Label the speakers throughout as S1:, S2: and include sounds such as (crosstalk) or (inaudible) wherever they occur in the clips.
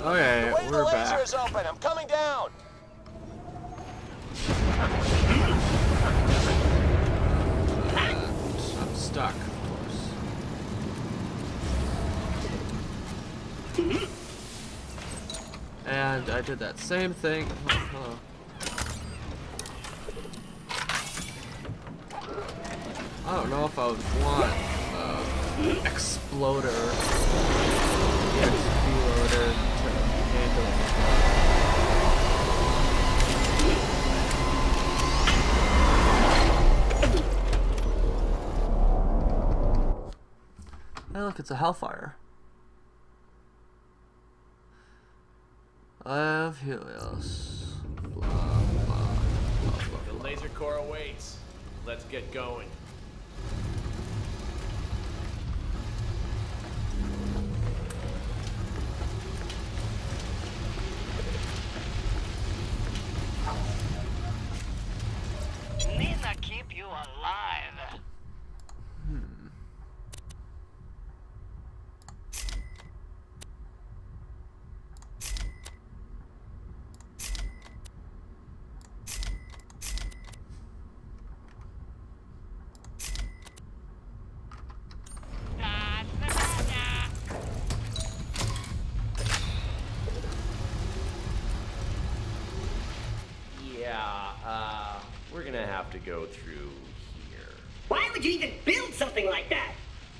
S1: Okay,
S2: the
S1: we're
S2: the laser
S1: back.
S2: is open. I'm coming down.
S1: I'm stuck, of course. And I did that same thing. Oh. I don't know if I would want uh, exploder, EXP loader to handle. Hey, look, it's a Hellfire. I have Helios. Blah, blah, blah,
S3: The laser core awaits. Let's get going.
S4: Nina keep you alive.
S3: Yeah, uh, we're gonna have to go through here.
S5: Why would you even build something like that?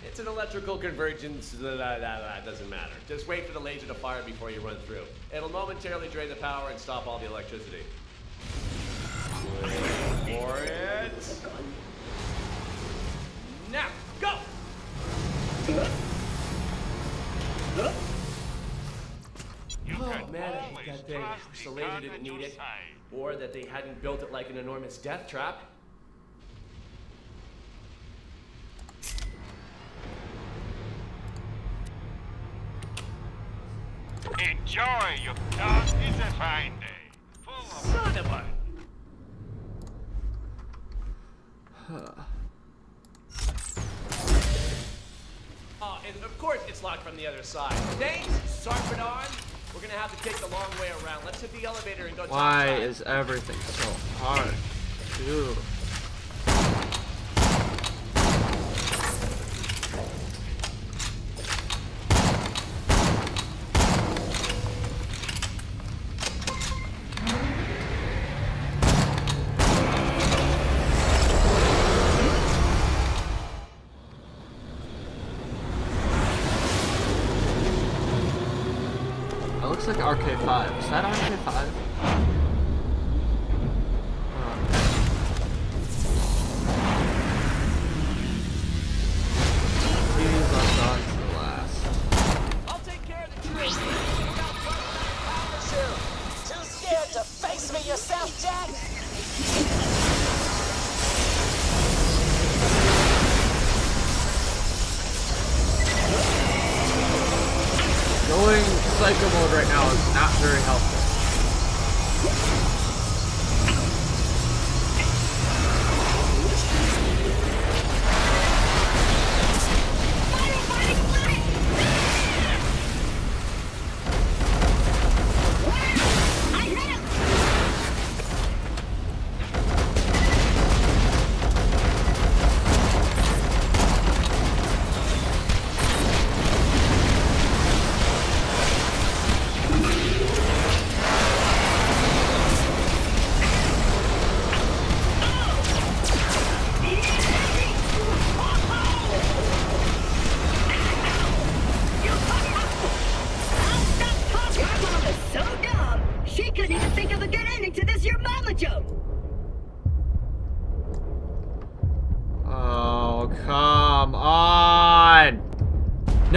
S3: It's an electrical convergence. That, that, that doesn't matter. Just wait for the laser to fire before you run through. It'll momentarily drain the power and stop all the electricity. Wait for it. Now, go! Laser
S4: gun
S3: didn't need it. Or that they hadn't built it like an enormous death trap.
S4: Enjoy your dog. It's a fine day. Full of
S3: Son of a... Huh. Oh, and of course it's locked from the other side. Thanks, Zarpedon. We're gonna have to take the long way around. Let's hit the elevator and go
S1: Why
S3: topside.
S1: is everything so hard? Dude.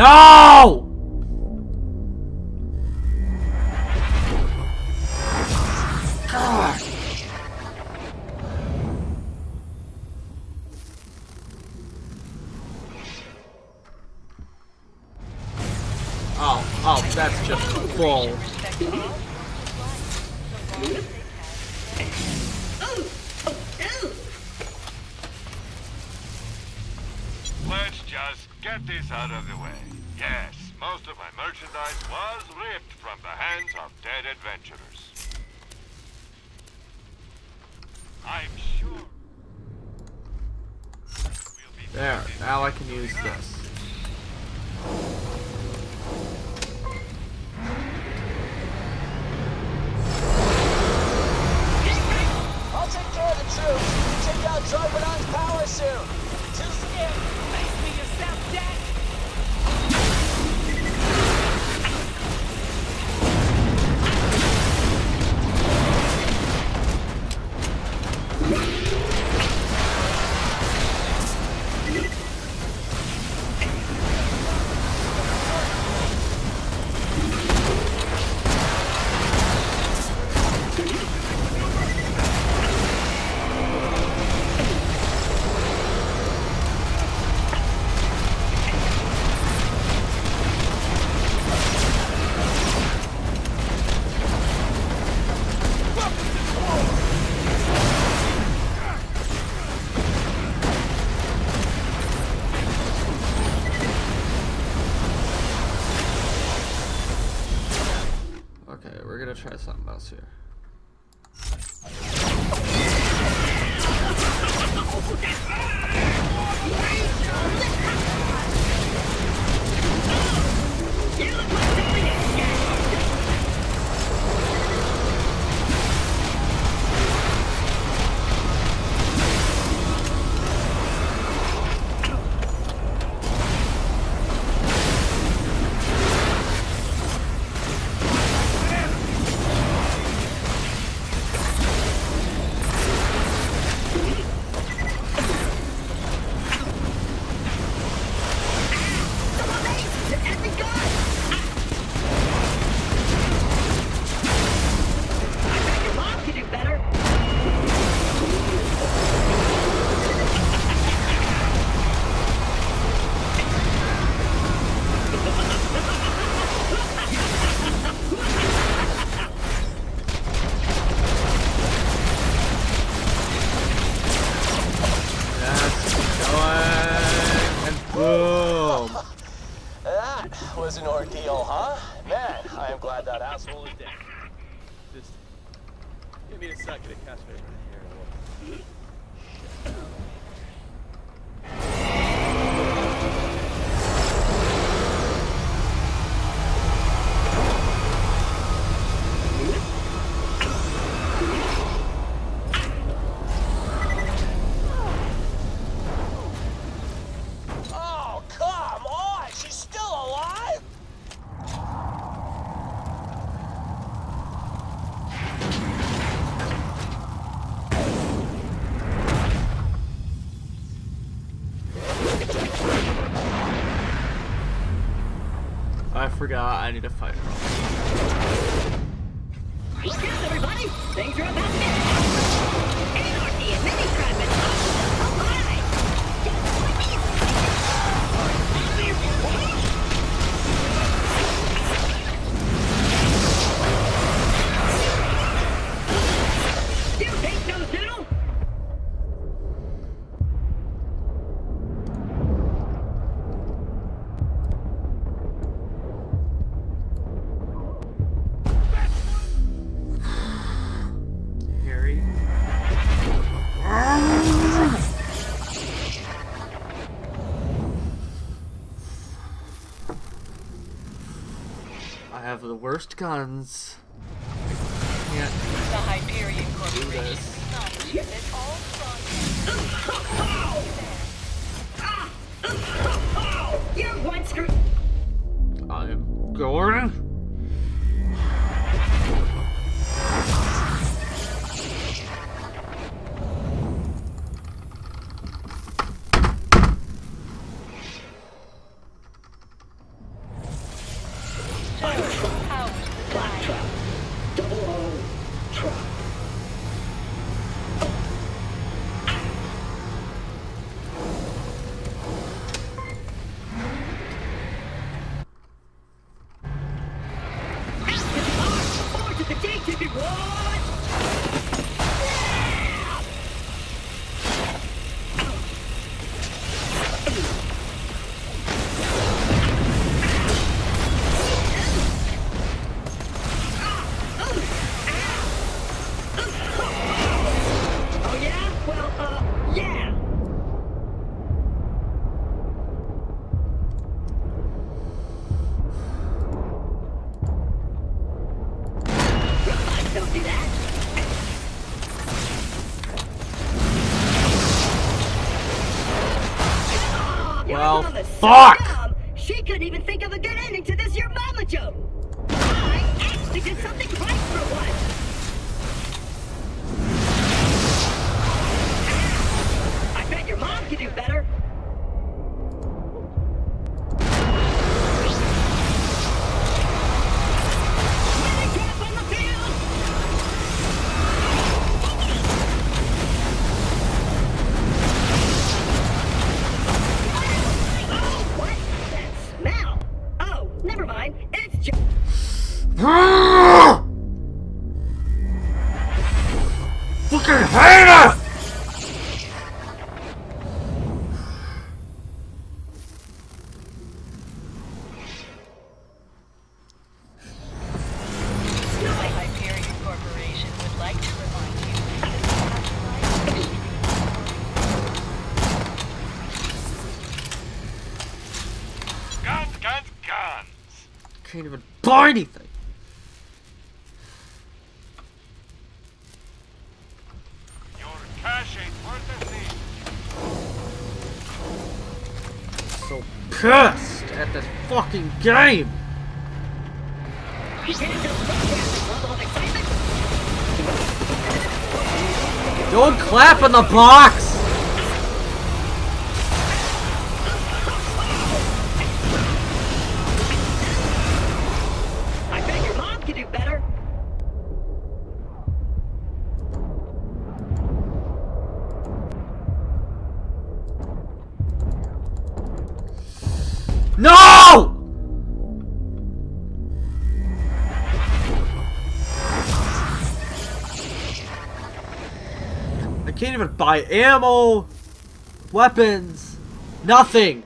S1: No!
S5: gotta try something else here. forgot I need to fight. have the worst guns.
S6: The Hyperion Corporation
S1: one screw.
S5: I'm going. Fuck! or anything.
S4: Your cash ain't worth a thing.
S5: So pissed at this fucking game. Don't clap in the box! even buy ammo, weapons, nothing.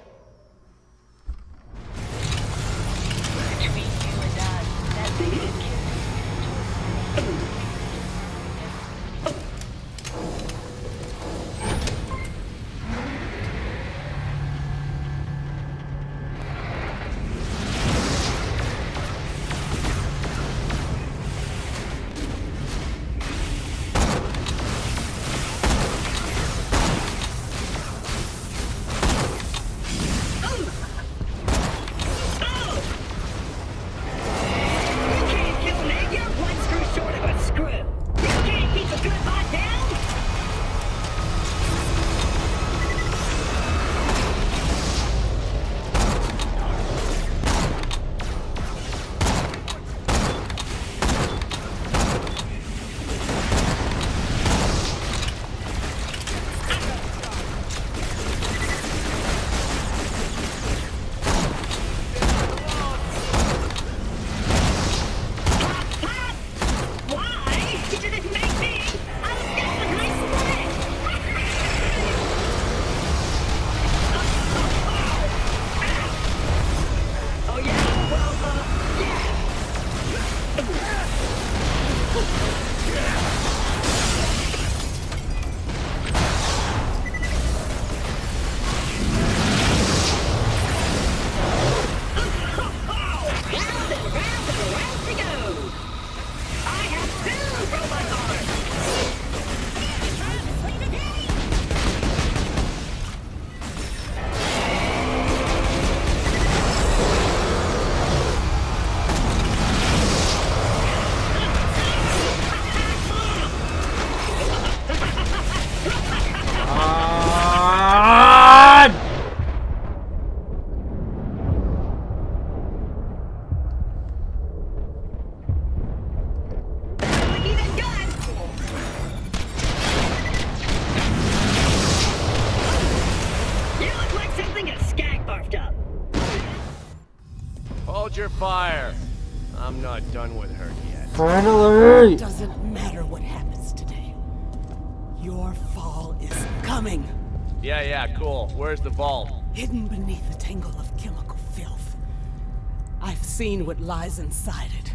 S7: seen what lies inside it.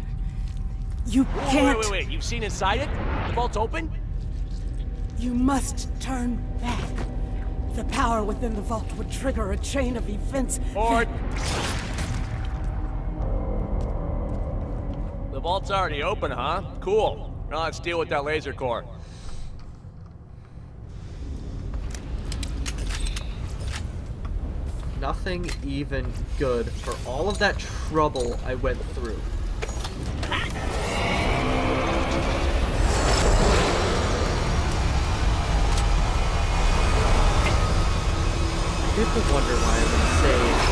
S7: You can't...
S3: Wait, wait, wait, you've seen inside it? The vault's open?
S7: You must turn back. The power within the vault would trigger a chain of events
S3: Or... The vault's already open, huh? Cool. Now let's deal with that laser core.
S1: Nothing even good for all of that trouble I went through. People wonder why I'm insane. A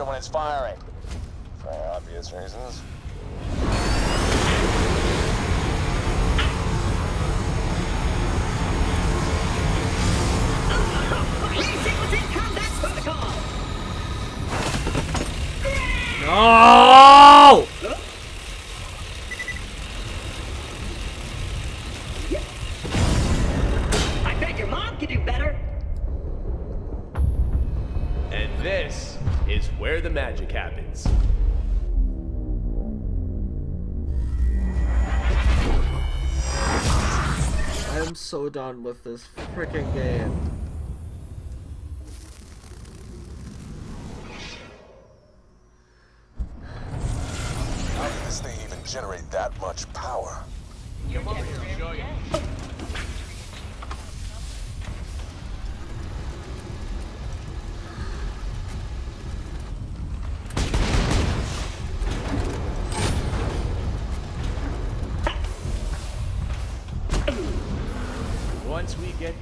S2: when it's firing. For obvious reasons.
S1: So done with this freaking game.
S2: How did this thing even generate that much power?
S3: Come over here, I'll show you.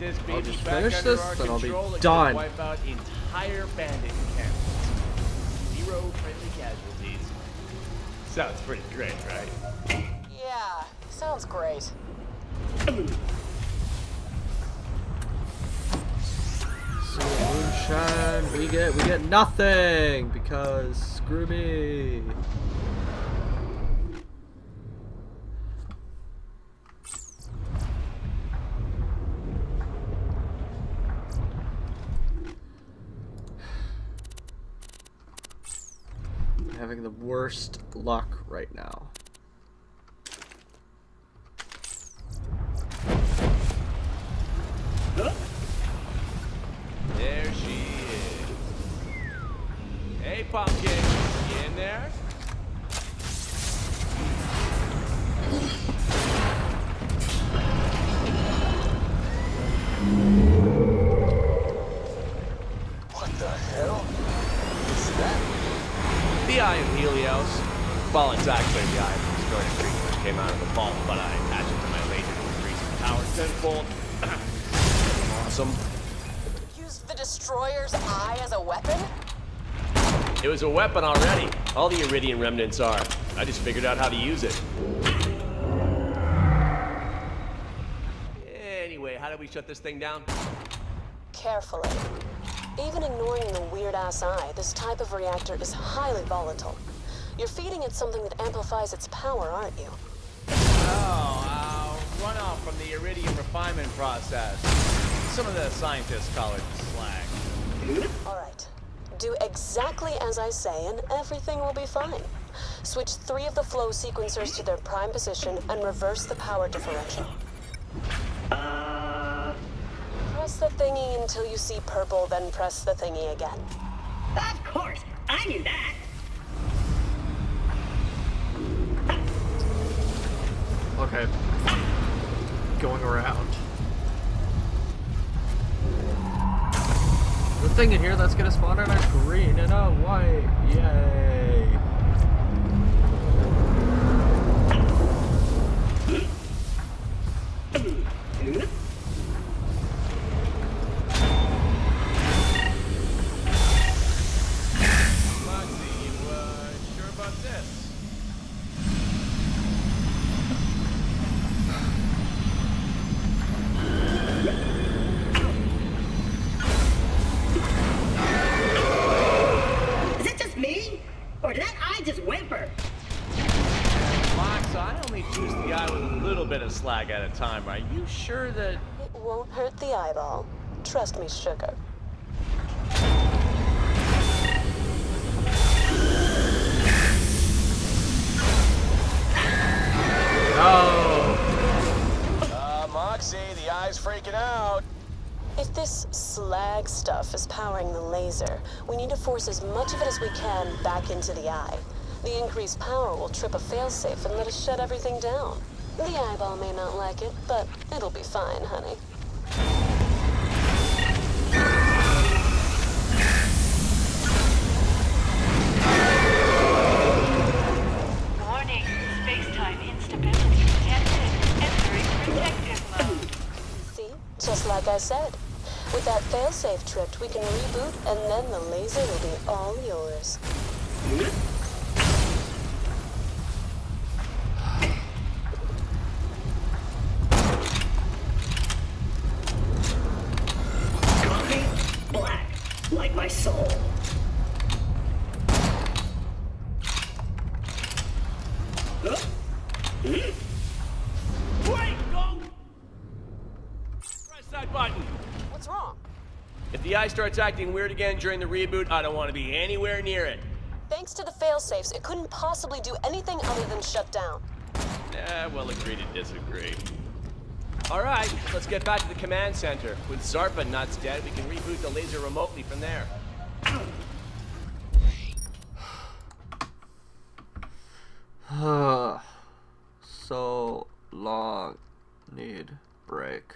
S3: This baby
S1: just
S3: back
S1: finish
S3: under
S1: this,
S3: our
S1: then I'll be done.
S3: wipe out entire bandit camps. Zero friendly casualties. Sounds pretty great, right?
S8: Yeah, sounds great.
S1: So moonshine, we get we get nothing because screw me. I'm having the worst luck right now.
S3: Awesome.
S8: Use the destroyer's eye as a weapon?
S3: It was a weapon already. All the Eridian remnants are. I just figured out how to use it. Anyway, how do we shut this thing down?
S8: Carefully. Even ignoring the weird ass eye, this type of reactor is highly volatile. You're feeding it something that amplifies its power, aren't you?
S9: Oh, uh, runoff from the eridium refinement process. Some of the scientists call it slag.
S8: Alright. Do exactly as I say, and everything will be fine. Switch three of the flow sequencers to their prime position and reverse the power differential. Press the thingy until you see purple, then press the thingy again.
S5: Of course, I knew that.
S1: Okay. Going around. Thing in here that's gonna spawn in a green and a white. Yay.
S8: Trust me, sugar.
S1: No.
S2: Uh, Moxxi, the eye's freaking out.
S8: If this slag stuff is powering the laser, we need to force as much of it as we can back into the eye. The increased power will trip a failsafe and let us shut everything down. The eyeball may not like it, but it'll be fine, honey. Like I said. With that failsafe tripped, we can reboot, and then the laser will be all yours.
S3: Hmm? Starts acting weird again during the reboot, I don't want to be anywhere near it.
S8: Thanks to the failsafes, it couldn't possibly do anything other than shut down.
S3: Eh, we'll agree to disagree. All right, let's get back to the command center. With Zarpedon dead, we can reboot the laser remotely from there. (sighs)
S1: so long. Need break.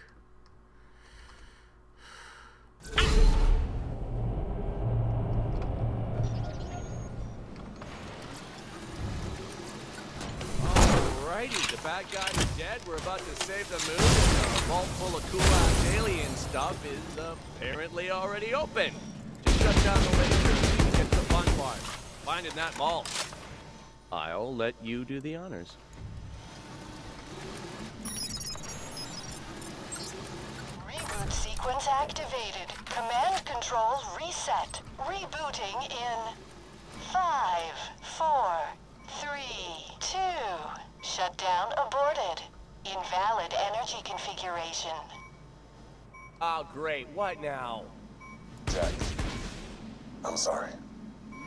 S3: Alrighty, the bad guy is dead. We're about to save the moon. and A vault full of cool-ass alien stuff is apparently already open. Just shut down the laser and get to the fun part. Finding that vault. I'll let you do the honors.
S10: Reboot sequence activated. Command controls reset. Rebooting in five, four, three, two. Shutdown aborted. Invalid energy configuration.
S3: Oh, great. What now?
S2: Jack, I'm sorry.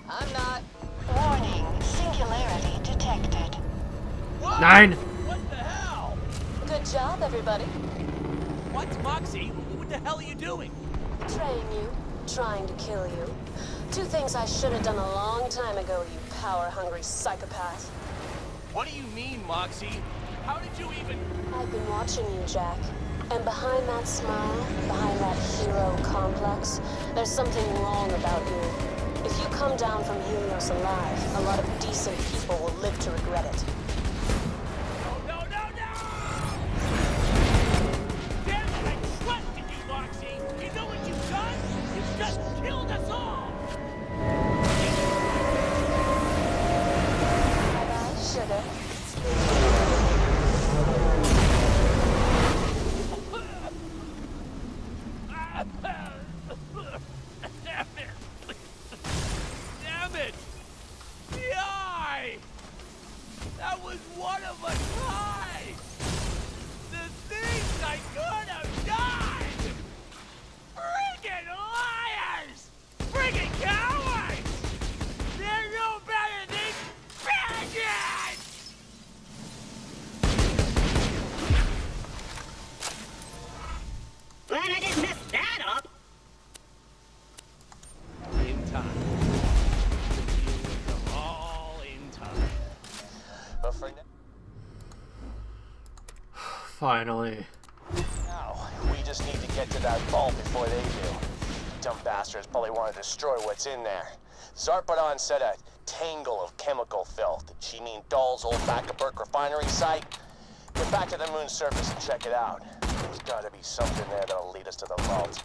S8: I'm not.
S10: Warning, singularity detected.
S1: Nine.
S3: What the hell?
S8: Good job, everybody.
S3: What's Moxxi? What the hell are you doing?
S8: Betraying you, trying to kill you. Two things I should have done a long time ago, you power-hungry psychopath.
S3: What do you mean, Moxxi? How did you even...
S8: I've been watching you, Jack. And behind that smile, behind that hero complex, there's something wrong about you. If you come down from Helios alive, a lot of decent people will live to regret it.
S1: Finally.
S2: Now, we just need to get to that vault before they do. Dumb bastards probably want to destroy what's in there. Zarpedon said a tangle of chemical filth. Did she mean Dahl's old Burke refinery site? Get back to the moon's surface and check it out. There's gotta be something there that'll lead us to the vault.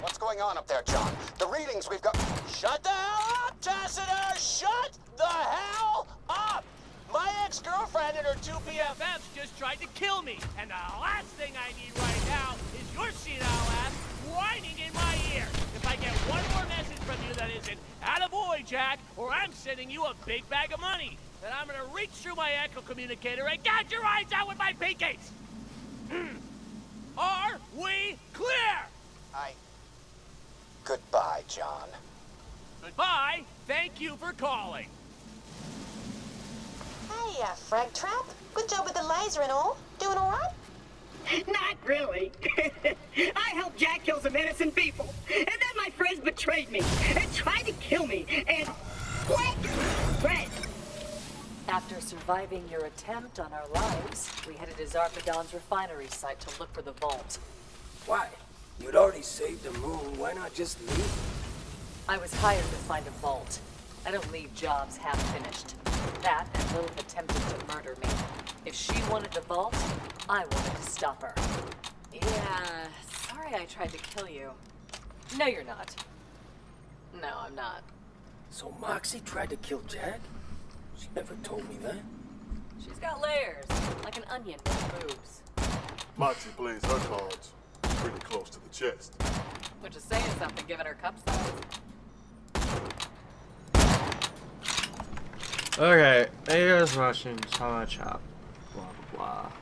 S11: What's going on up there, John? The readings we've got...
S2: Shut the hell up, Tassiter! Shut the hell ex-girlfriend and her two BFFs just tried to kill me, and the last thing I need right now is your senile ass whining in my ear. If I get one more message from you that isn't out of attaboy, Jack, or I'm sending you a big bag of money, then I'm gonna reach through my echo communicator and gouge your eyes out with my pinkies! (clears throat) Are we clear?
S11: I... Goodbye, John.
S2: Goodbye. Thank you for calling.
S8: Hey, uh, Frag Trap. Good job with the laser and all. Doing all right? (laughs)
S5: Not really. (laughs) I helped Jack kill some innocent people. And then my friends betrayed me and tried to kill me. And what? Fred.
S10: After surviving your attempt on our lives, we headed to Zarpedon's refinery site to look for the vault.
S12: Why? You'd already saved the moon. Why not just leave?
S10: I was hired to find a vault. I don't leave jobs half finished. That and Lilith attempted to murder me. If she wanted the vault, I wanted to stop her. Yeah, sorry I tried to kill you. No, you're not. No, I'm not.
S12: So Moxxi tried to kill Jack? She never told me that.
S10: She's got layers, like an onion with boobs.
S13: Moxxi plays her cards pretty close to the chest.
S10: Which is saying something given her cup size.
S1: Okay, for watching. Chop, chop, blah, blah, blah.